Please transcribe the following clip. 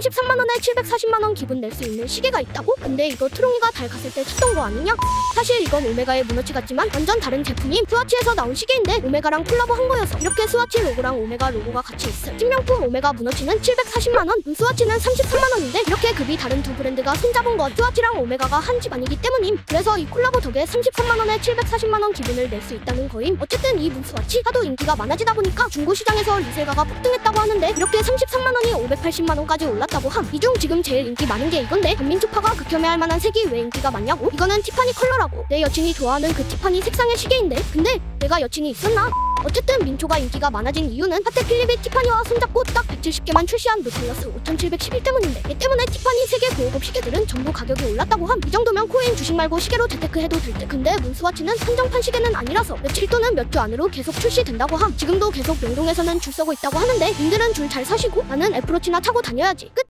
33만원에 740만원 기분 낼 수 있는 시계가 있다고? 근데 이거 암스트롱이 달 갔을 때 찼던 거 아니냐? 사실 이건 오메가의 문워치 같지만 완전 다른 제품인 스와치에서 나온 시계인데 오메가랑 콜라보 한 거여서 이렇게 스와치 로고랑 오메가 로고가 같이 있음 찐명품 오메가 문워치는 740만원 스와치는 33만원인데 이렇게 급이 다른 두 브랜드가 손잡은 건 스와치랑 오메가가 한 집안이기 때문임 그래서 이 콜라보 덕에 33만원에 740만원 기분을 낼 수 있다는 거임 어쨌든 이 문스와치 하도 인기가 많아지다 보니까 중고시장에서 리셀가가 폭등했다고 하는데 이렇게 33만원이 580만원까지 올랐다고 함. 이 중 지금 제일 인기 많은 게 이건데 반민초파가 극혐해할 만한 색이 왜 인기가 많냐고? 이거는 티파니 컬러라고. 내 여친이 좋아하는 그 티파니 색상의 시계인데. 근데 내가 여친이 있었나? 어쨌든 민초가 인기가 많아진 이유는 하테 필립이 티파니와 손잡고 딱 170개만 출시한 노틀러스 5711 때문인데 얘 때문에 티파니 세계 고급 시계들은 전부 가격이 올랐다고 함. 이 정도면 코인 주식 말고 시계로 재테크해도 될듯 근데 문스와치는 한정판 시계는 아니라서 며칠 또는 몇 주 안으로 계속 출시된다고 함. 지금도 계속 명동에서는 줄 서고 있다고 하는데 님들은 줄 잘 사시고 나는 애플워치나 타고 다녀야지. 끝